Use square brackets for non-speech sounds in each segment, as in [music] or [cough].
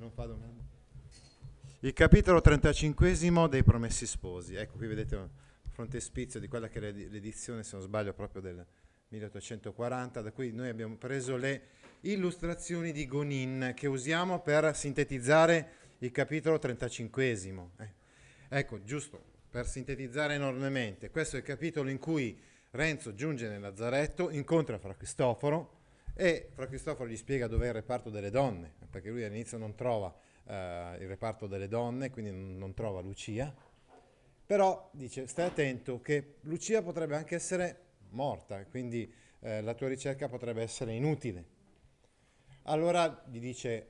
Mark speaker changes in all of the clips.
Speaker 1: non fa domande. Il capitolo 35 dei Promessi Sposi. Ecco, qui vedete un frontespizio di quella che è l'edizione, se non sbaglio, proprio del 1840, da cui noi abbiamo preso le illustrazioni di Gonin che usiamo per sintetizzare il capitolo 35. Eh. Ecco, giusto, per sintetizzare enormemente, questo è il capitolo in cui Renzo giunge nel Lazzaretto, incontra Fra Cristoforo e Fra Cristoforo gli spiega dov'è il reparto delle donne, perché lui all'inizio non trova eh, il reparto delle donne, quindi non, trova Lucia, però dice stai attento che Lucia potrebbe anche essere morta, quindi eh, la tua ricerca potrebbe essere inutile. Allora gli dice,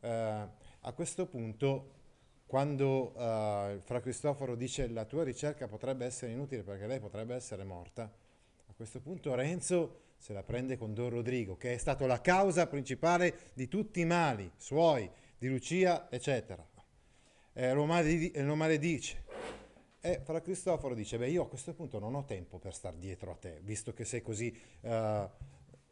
Speaker 1: eh, a questo punto, quando eh, Fra Cristoforo dice la tua ricerca potrebbe essere inutile perché lei potrebbe essere morta, a questo punto Renzo se la prende con Don Rodrigo, che è stato la causa principale di tutti i mali suoi, di Lucia, eccetera. E lo, maledice. Lo maledice. E Fra Cristoforo dice, beh io a questo punto non ho tempo per star dietro a te, visto che sei così uh,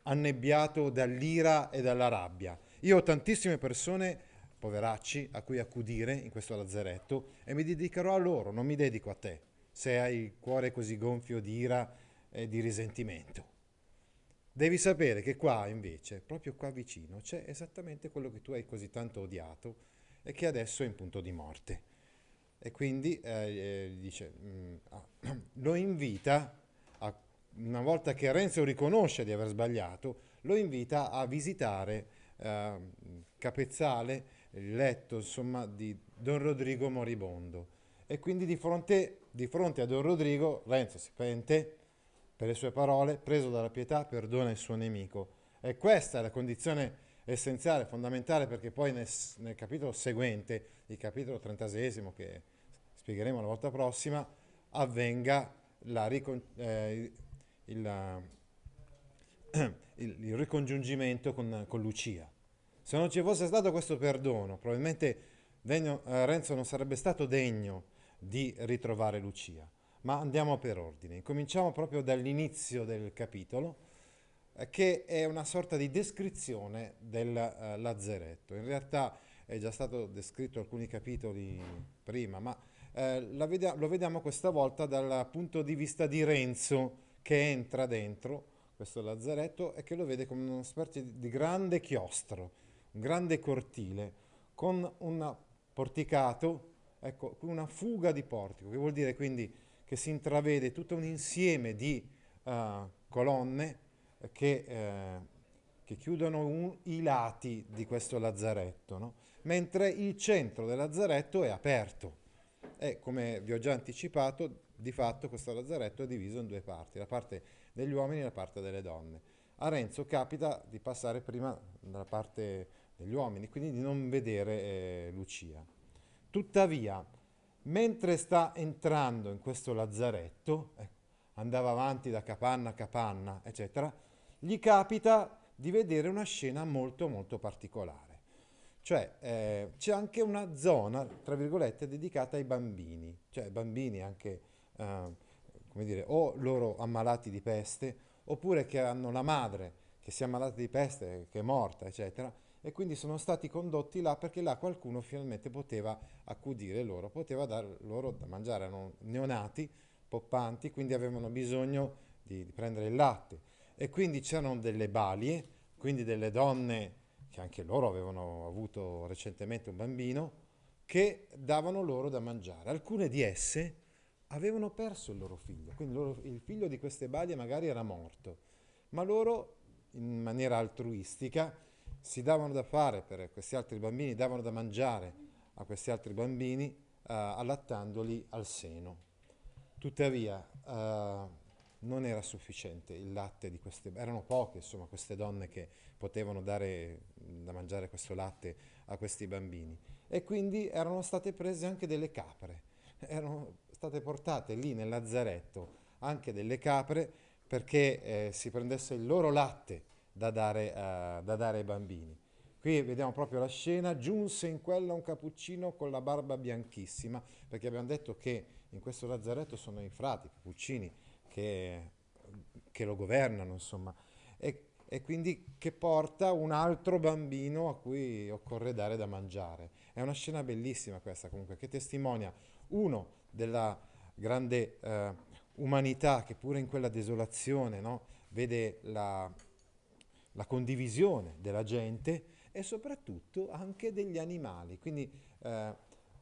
Speaker 1: annebbiato dall'ira e dalla rabbia. Io ho tantissime persone, poveracci, a cui accudire in questo lazzaretto e mi dedicherò a loro, non mi dedico a te, se hai il cuore così gonfio di ira e di risentimento. Devi sapere che qua invece, proprio qua vicino, c'è esattamente quello che tu hai così tanto odiato e che adesso è in punto di morte. E quindi eh, dice, mh, mm, ah, [clears throat] lo invita, a, una volta che Renzo riconosce di aver sbagliato, lo invita a visitare eh, Capezzale, il letto insomma, di Don Rodrigo Moribondo. E quindi di fronte, di fronte a Don Rodrigo Renzo si pente per le sue parole, preso dalla pietà, perdona il suo nemico. E questa è la condizione essenziale, fondamentale, perché poi nel, nel capitolo seguente, il capitolo trentasesimo, che spiegheremo la volta prossima, avvenga la eh, il, il, il, ricongiungimento con, con, Lucia. Se non ci fosse stato questo perdono, probabilmente degno, eh, Renzo non sarebbe stato degno di ritrovare Lucia. Ma andiamo per ordine. Cominciamo proprio dall'inizio del capitolo, eh, che è una sorta di descrizione del eh, lazzeretto. In realtà è già stato descritto alcuni capitoli prima, ma eh, vediamo, lo vediamo questa volta dal punto di vista di Renzo, che entra dentro questo lazzeretto e che lo vede come una specie di grande chiostro, un grande cortile, con un porticato, ecco, una fuga di portico, che vuol dire quindi che si intravede tutto un insieme di uh, colonne che, uh, che chiudono un, i lati di questo lazzaretto, no? mentre il centro del lazzaretto è aperto. E come vi ho già anticipato, di fatto questo lazzaretto è diviso in due parti, la parte degli uomini e la parte delle donne. A Renzo capita di passare prima dalla parte degli uomini, quindi di non vedere eh, Lucia. Tuttavia, mentre sta entrando in questo lazzaretto, eh, andava avanti da capanna a capanna, eccetera, gli capita di vedere una scena molto molto particolare. Cioè eh, c'è anche una zona, tra virgolette, dedicata ai bambini, cioè bambini anche, eh, come dire, o loro ammalati di peste, oppure che hanno la madre che si è ammalata di peste, che è morta, eccetera, e quindi sono stati condotti là perché là qualcuno finalmente poteva accudire loro, poteva dar loro da mangiare, erano neonati, poppanti, quindi avevano bisogno di, di prendere il latte e quindi c'erano delle balie, quindi delle donne che anche loro avevano avuto recentemente un bambino, che davano loro da mangiare. Alcune di esse avevano perso il loro figlio, quindi loro, il figlio di queste balie magari era morto, ma loro in maniera altruistica si davano da fare per questi altri bambini, davano da mangiare a questi altri bambini eh, allattandoli al seno. Tuttavia eh, non era sufficiente il latte di queste, erano poche insomma queste donne che potevano dare da mangiare questo latte a questi bambini e quindi erano state prese anche delle capre, [laughs] erano state portate lì nel lazzaretto anche delle capre perché eh, si prendesse il loro latte da dare, uh, da dare ai bambini. Qui vediamo proprio la scena, giunse in quella un cappuccino con la barba bianchissima, perché abbiamo detto che in questo lazzaretto sono i frati, i cappuccini, che, che lo governano, insomma. E, e quindi che porta un altro bambino a cui occorre dare da mangiare. È una scena bellissima questa comunque, che testimonia uno della grande eh, umanità che pure in quella desolazione no, vede la, la, condivisione della gente e soprattutto anche degli animali. Quindi, eh,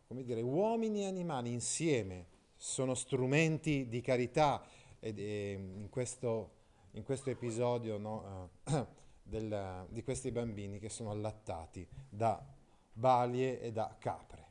Speaker 1: come dire, uomini e animali insieme sono strumenti di carità ed, e, in questo in questo episodio no, uh, [coughs] del, di questi bambini che sono allattati da balie e da capre.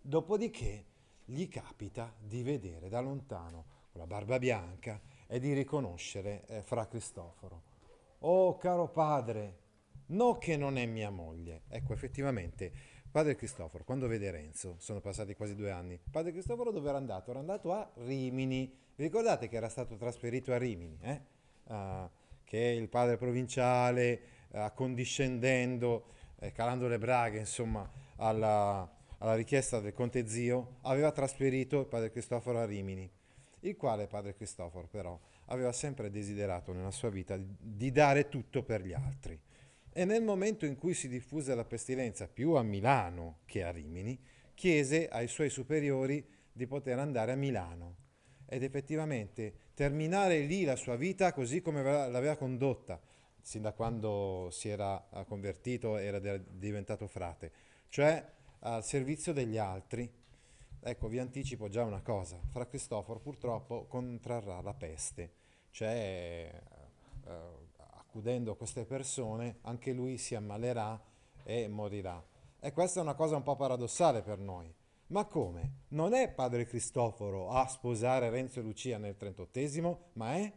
Speaker 1: Dopodiché gli capita di vedere da lontano con la barba bianca e di riconoscere eh, Fra Cristoforo. Oh caro padre, no che non è mia moglie. Ecco, effettivamente, padre Cristoforo, quando vede Renzo, sono passati quasi due anni, padre Cristoforo dove era andato? Era andato a Rimini, vi ricordate che era stato trasferito a Rimini, eh? uh, che il padre provinciale, uh, accondiscendendo, eh, calando le braghe, insomma, alla, alla, richiesta del conte zio, aveva trasferito il padre Cristoforo a Rimini, il quale padre Cristoforo però aveva sempre desiderato nella sua vita di, dare tutto per gli altri. E nel momento in cui si diffuse la pestilenza più a Milano che a Rimini, chiese ai suoi superiori di poter andare a Milano ed effettivamente terminare lì la sua vita così come l'aveva condotta, sin da quando si era convertito, era diventato frate, cioè al servizio degli altri. Ecco, vi anticipo già una cosa, Fra Cristoforo purtroppo contrarrà la peste, cioè eh, accudendo queste persone anche lui si ammalerà e morirà. E questa è una cosa un po' paradossale per noi, ma come? Non è padre Cristoforo a sposare Renzo e Lucia nel 38 ma è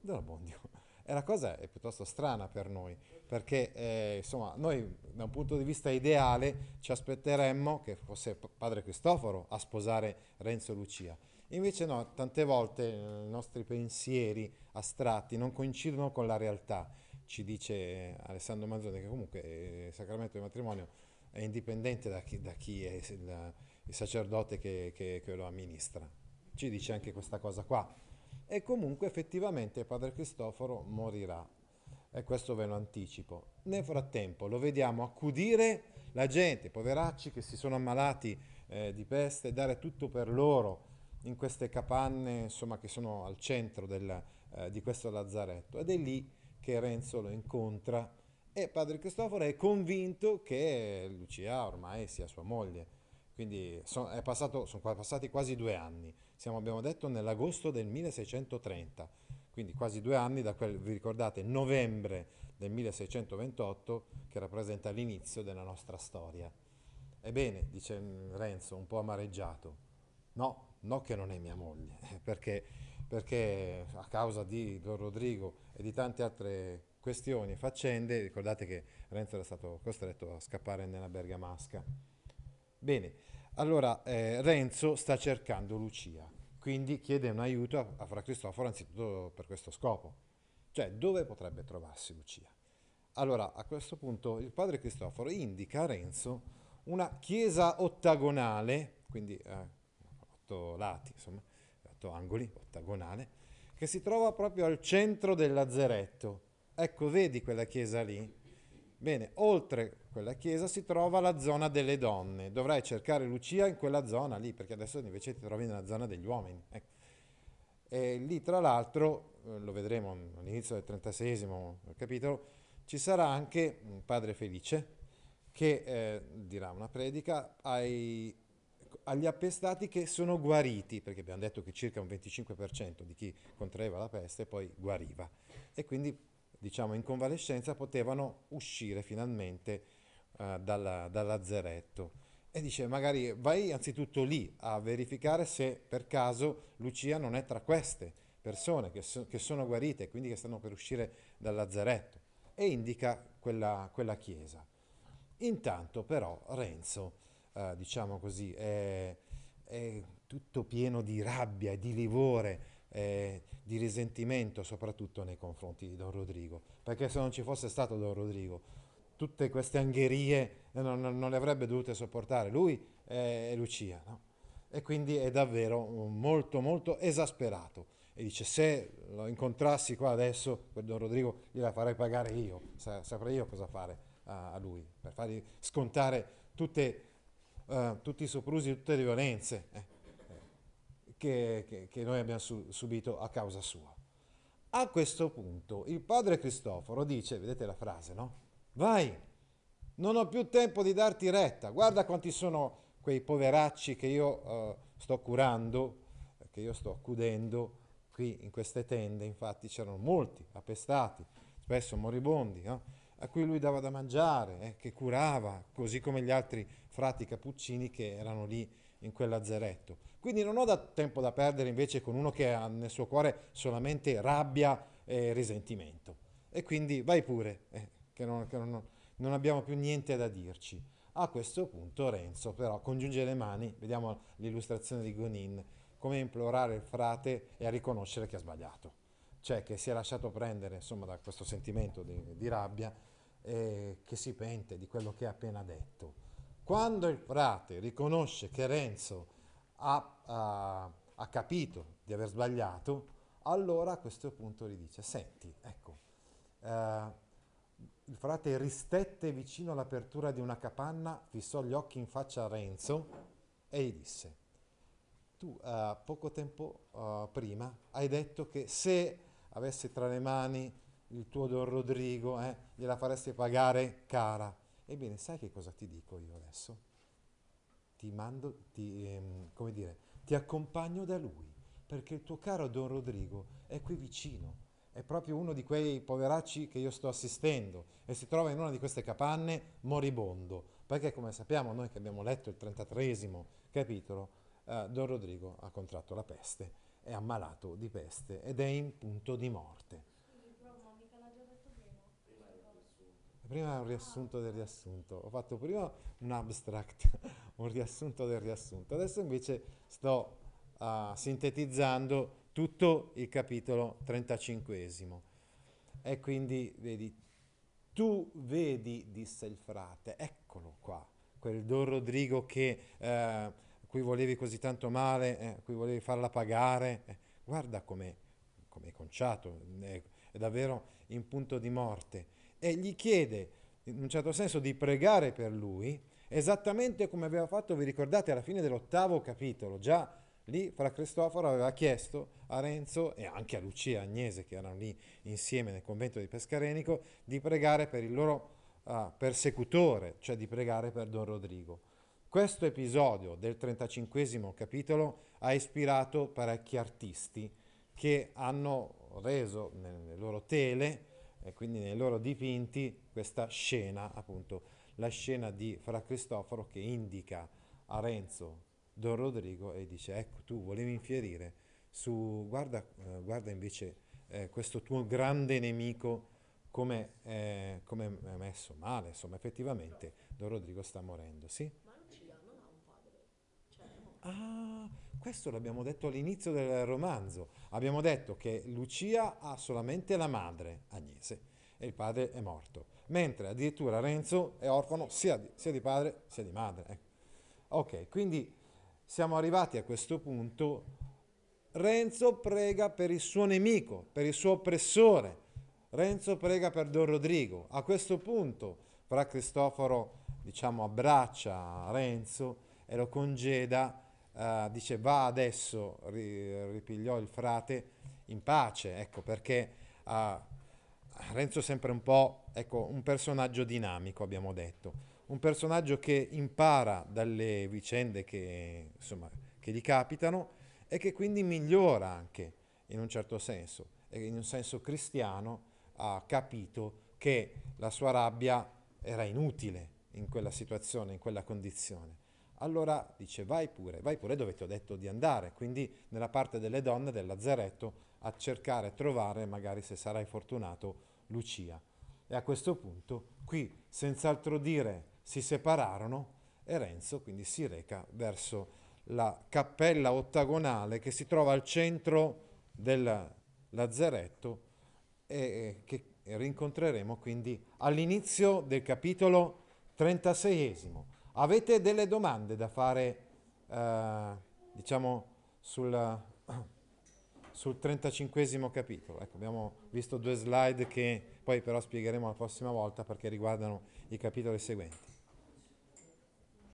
Speaker 1: della Bondio. E la cosa è piuttosto strana per noi, perché eh, insomma noi da un punto di vista ideale ci aspetteremmo che fosse padre Cristoforo a sposare Renzo Lucia. Invece no, tante volte i nostri pensieri astratti non coincidono con la realtà. Ci dice Alessandro Manzoni che comunque eh, il sacramento del matrimonio è indipendente da chi, da chi è il, il sacerdote che, che, che lo amministra. Ci dice anche questa cosa qua. E comunque effettivamente Padre Cristoforo morirà. E questo ve lo anticipo. Nel frattempo lo vediamo accudire la gente, poveracci che si sono ammalati eh, di peste, dare tutto per loro in queste capanne insomma, che sono al centro del, eh, di questo lazzaretto. Ed è lì che Renzo lo incontra e Padre Cristoforo è convinto che Lucia ormai sia sua moglie quindi so, passato, sono passati quasi due anni, siamo abbiamo detto nell'agosto del 1630, quindi quasi due anni da quel, vi ricordate, novembre del 1628 che rappresenta l'inizio della nostra storia. Ebbene, dice Renzo, un po' amareggiato, no, no che non è mia moglie, [laughs] perché, perché a causa di Don Rodrigo e di tante altre questioni e faccende, ricordate che Renzo era stato costretto a scappare nella Bergamasca. Bene, allora, eh, Renzo sta cercando Lucia, quindi chiede un aiuto a, a Fra Cristoforo anzitutto per questo scopo, cioè dove potrebbe trovarsi Lucia. Allora, a questo punto il padre Cristoforo indica a Renzo una chiesa ottagonale, quindi eh, otto lati, insomma, otto angoli, ottagonale, che si trova proprio al centro del lazzeretto. Ecco, vedi quella chiesa lì? Bene, oltre quella chiesa si trova la zona delle donne. Dovrai cercare Lucia in quella zona lì, perché adesso invece ti trovi nella zona degli uomini. Ecco. E lì, tra l'altro, eh, lo vedremo all'inizio del 36 capitolo, ci sarà anche un padre felice che eh, dirà una predica ai, agli appestati che sono guariti, perché abbiamo detto che circa un 25% di chi contraeva la peste poi guariva. E quindi diciamo in convalescenza potevano uscire finalmente uh, dalla, dal lazzeretto. E dice, magari vai anzitutto lì a verificare se per caso Lucia non è tra queste persone che, so, che sono guarite, quindi che stanno per uscire dal lazzeretto. E indica quella, quella chiesa. Intanto però Renzo, uh, diciamo così, è, è tutto pieno di rabbia e di livore eh, di risentimento soprattutto nei confronti di Don Rodrigo, perché se non ci fosse stato Don Rodrigo tutte queste angherie non, non le avrebbe dovute sopportare. Lui e Lucia, no? e quindi è davvero molto molto esasperato. E dice se lo incontrassi qua adesso, quel Don Rodrigo gliela farei pagare io, Sa- saprei io cosa fare a, a lui, per fargli scontare tutte, uh, tutti i soprusi, tutte le violenze eh, che, che, che, noi abbiamo su- subito a causa sua. A questo punto il padre Cristoforo dice, vedete la frase, no? Vai, non ho più tempo di darti retta, guarda quanti sono quei poveracci che io uh, sto curando, che io sto accudendo qui in queste tende, infatti c'erano molti appestati, spesso moribondi, no? a cui lui dava da mangiare, eh, che curava, così come gli altri frati cappuccini che erano lì in quel lazzeretto. Quindi non ho da tempo da perdere invece con uno che ha nel suo cuore solamente rabbia e risentimento. E quindi vai pure, eh, che, non, che non, non abbiamo più niente da dirci. A questo punto Renzo però congiunge le mani, vediamo l'illustrazione di Gonin, come implorare il frate e a riconoscere che ha sbagliato, cioè che si è lasciato prendere insomma, da questo sentimento di, di rabbia e che si pente di quello che ha appena detto. Quando il frate riconosce che Renzo ha, ha, ha capito di aver sbagliato, allora a questo punto gli dice, senti, ecco, eh, il frate ristette vicino all'apertura di una capanna, fissò gli occhi in faccia a Renzo e gli disse, tu uh, poco tempo uh, prima hai detto che se avessi tra le mani il tuo Don Rodrigo, eh, gliela faresti pagare cara. Ebbene, sai che cosa ti dico io adesso? Ti mando, ti, ehm, come dire, ti accompagno da lui, perché il tuo caro Don Rodrigo è qui vicino è proprio uno di quei poveracci che io sto assistendo e si trova in una di queste capanne moribondo, perché come sappiamo noi che abbiamo letto il 33 capitolo, eh, Don Rodrigo ha contratto la peste, è ammalato di peste ed è in punto di morte. Prima un riassunto del riassunto, ho fatto prima un abstract, [laughs] un riassunto del riassunto, adesso invece sto uh, sintetizzando tutto il capitolo 35. E quindi vedi, tu vedi, disse il frate, eccolo qua, quel Don Rodrigo che, eh, cui volevi così tanto male, eh, cui volevi farla pagare, eh, guarda come è conciato, è davvero in punto di morte. E gli chiede, in un certo senso, di pregare per lui, esattamente come aveva fatto, vi ricordate, alla fine dell'ottavo capitolo, già Lì Fra Cristoforo aveva chiesto a Renzo e anche a Lucia Agnese, che erano lì insieme nel convento di Pescarenico, di pregare per il loro uh, persecutore, cioè di pregare per Don Rodrigo. Questo episodio del 35 capitolo ha ispirato parecchi artisti che hanno reso nelle loro tele e quindi nei loro dipinti questa scena, appunto la scena di Fra Cristoforo che indica a Renzo Don Rodrigo e dice ecco tu volevi infierire su guarda, eh, guarda invece eh, questo tuo grande nemico come eh, è messo male insomma effettivamente Don Rodrigo sta morendo sì?
Speaker 2: ma Lucia non ha un padre cioè,
Speaker 1: ah questo l'abbiamo detto all'inizio del romanzo abbiamo detto che Lucia ha solamente la madre Agnese e il padre è morto mentre addirittura Renzo è orfano sia di, sia di padre sia di madre ecco. ok quindi siamo arrivati a questo punto, Renzo prega per il suo nemico, per il suo oppressore. Renzo prega per Don Rodrigo. A questo punto, Fra Cristoforo, diciamo, abbraccia Renzo e lo congeda, eh, dice va adesso, ri, ripigliò il frate, in pace, ecco, perché eh, Renzo è sempre un po', ecco, un personaggio dinamico, abbiamo detto un personaggio che impara dalle vicende che, insomma, che gli capitano e che quindi migliora anche in un certo senso, e in un senso cristiano ha capito che la sua rabbia era inutile in quella situazione, in quella condizione. Allora dice vai pure, vai pure dove ti ho detto di andare, quindi nella parte delle donne del lazzaretto a cercare e trovare, magari se sarai fortunato, Lucia. E a questo punto qui, senza altro dire, si separarono e Renzo quindi si reca verso la cappella ottagonale che si trova al centro del lazzaretto e che rincontreremo quindi all'inizio del capitolo 36. Avete delle domande da fare, eh, diciamo, sul, [clears throat] sul 35 capitolo. Ecco, abbiamo visto due slide che poi però spiegheremo la prossima volta perché riguardano i capitoli seguenti.